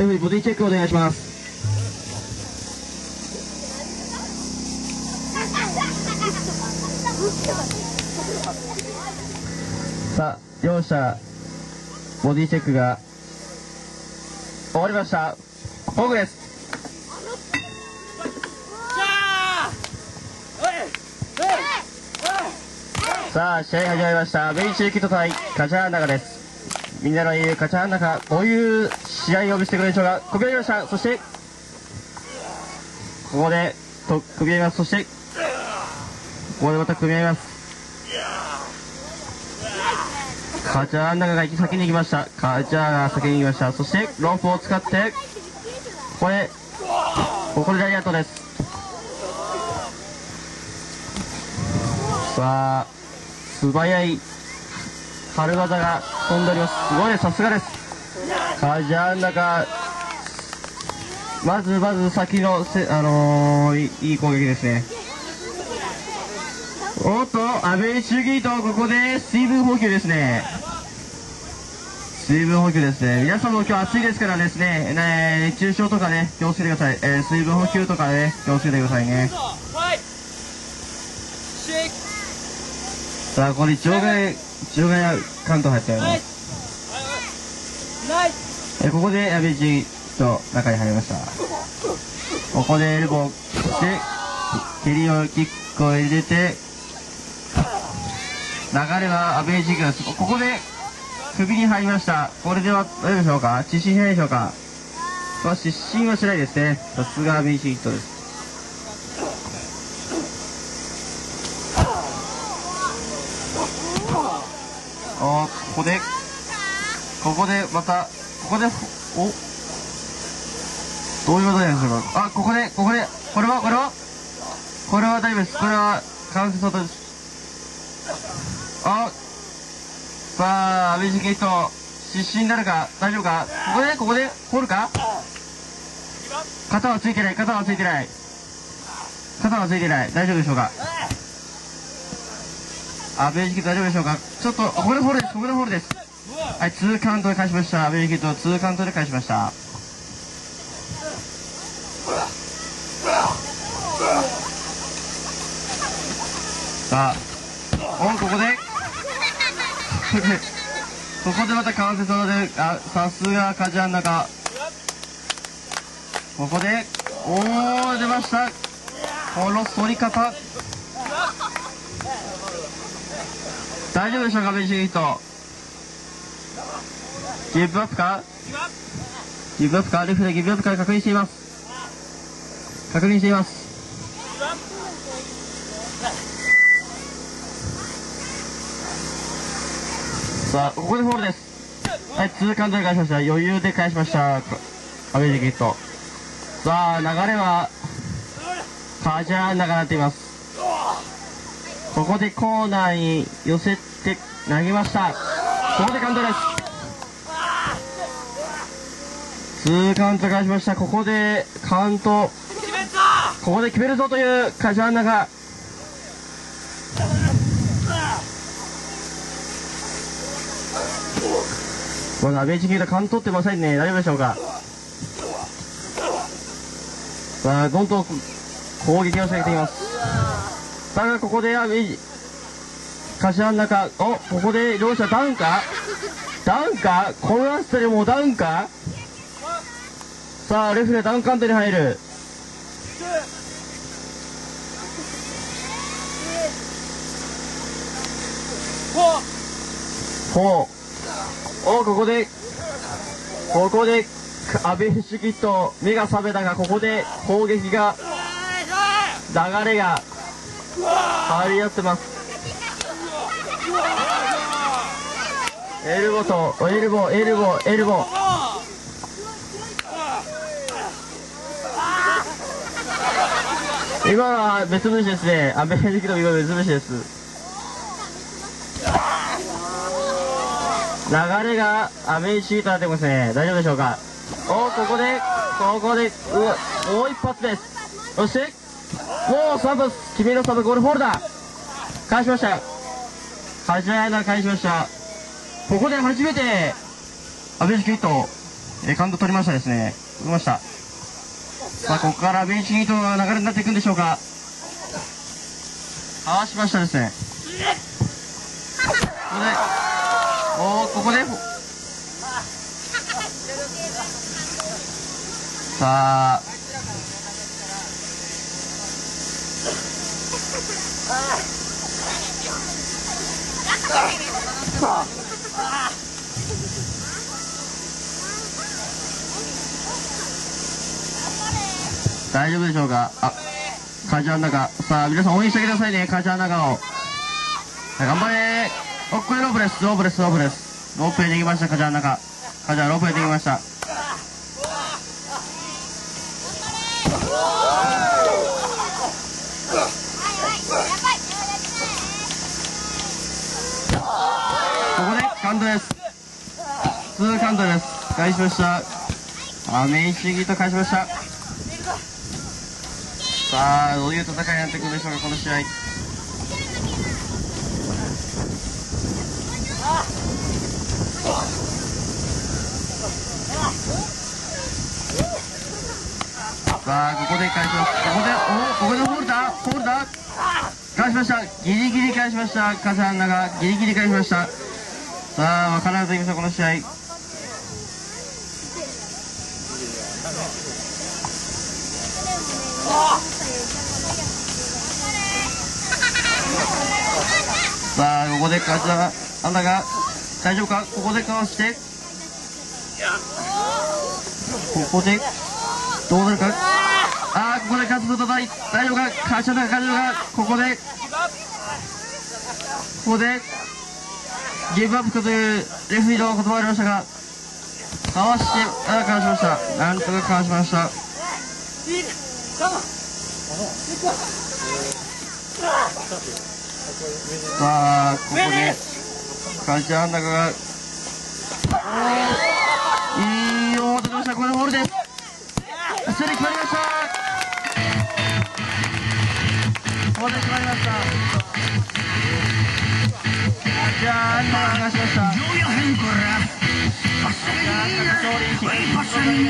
レフェリーボディチェックお願いします。さあ両者ボディチェックが終わりました。フォークです。さあ試合始まりました。ベイチューキット対カチャーナカです。みんなの言うカチャーナカどういう試合を見せてくれるでしょうか組みました。そしてここでと組みます。そしてここでまた組み合います。カチャーンナカが先に行きました。カチャーが先に行きました。そしてロープを使ってここでここでダイアントです。さあ素早い春技が飛んでおります。すごいですさすがです。カジャンナカまずまず先のせあのー、いい攻撃ですね。おっとアベイ主義とここで水分補給ですね。水分補給ですね。皆さんも今日暑いですからですね。ね熱中症とかね気をつけてください、えー、水分補給とかね気をつけてくださいね。さあここに場外場外関東入ったよね。えここで矢部ジと中に入りました。ここでエルボーして蹴りをキックを入れて流れはアベージがここで首に入りました。これではどうでしょうか？失神しないでしょうか？失神はしないですね。さすがアベージヒットです。あここでここでまたここでおどういうことでしょうか。あここでここで。これはこれは？これは大丈夫です。これは関節外です。あさあアベジゲート失神になるか？大丈夫か？ここでここで掘るか？肩はついてない肩はついてない。肩はついてない。大丈夫でしょうか？アベージキット大丈夫でしょうか？ちょっと、ここでホールです、ここでホールです。はい、2カウントで返しました。アベーキット2カウントで返しました。さあ、おここで、ここでまた関節技で、あ、さすがカジャン中。ここで、おー、出ました。この反り方。大丈夫でしょうかベンチヒットギブアップか？ギブアップか？レフでギブアップか？確認しています。確認しています。さあここでフォールです。はいツーカウントで返しました。余裕で返しました。アベンチヒット。さあ流れはカジャーンながなっています。ここでコーナーに寄せて投げました。ここでカウントです。2カウント返しました。ここでカウント。ここで決めるぞという梶原が。まだアベージキーカウント取ってませんね。大丈夫でしょうか。さあどんどん攻撃をしていきます。だがここで柏の中おここで両者ダウンか？ダウンか？このラストでもダウンか？さあレフレダウンカウントに入る。ほう。おここで。ここで安倍主義と目が覚めたがここで攻撃が流れが張り合ってます。エルボとエルボエルボエルボ。今は別虫ですねアメリカの今別虫です流れがアメリシートなってますね大丈夫でしょうかおここでここでうわもう一発ですそしてもうサブ君のサブゴールホルダー返しました初め間返しましたここで初めてアベジキットえー、カウント取りましたですね。取りました。さあ、ここからベンチヒートの流れになっていくんでしょうか。かわしましたですね。ここで、お、ここで、さあ、大丈夫でしょうか？あ、カジャン中。さあ、皆さん応援してくださいね、カジャン中を。頑張れーおっ、これロープです、ロープです、ロープです。ロープへできました、カジャン中。カジャンロープへできました。ここでカウントです。ツーカウントです。返しました。あ、メイン主義と返しました。さあ、どういう戦いになってくんでしょうか、この試合。さあ、ここで返します。ここで、おここでホールダーホールダー返しました。ギリギリ返しました。カサンナがギリギリ返しました。さあ、わからずいました、この試合。あ、ここでカサンナが大丈夫か？ここでかわして。ここで、どうなるか？ああ、ここで勝つことない。大丈夫か？カサンナが大丈夫か？ここで、ここで、ギブアップというレフリーの言葉がありましたが、かわして、あかわしました。なんとかかわしました。さあ、ここで、カジャン中が、いいよ、取りました。これホールです。すでに決まりました。これで決まりました。じゃあ、今話しました。Yo viajé en corral. じゃあ、勝利、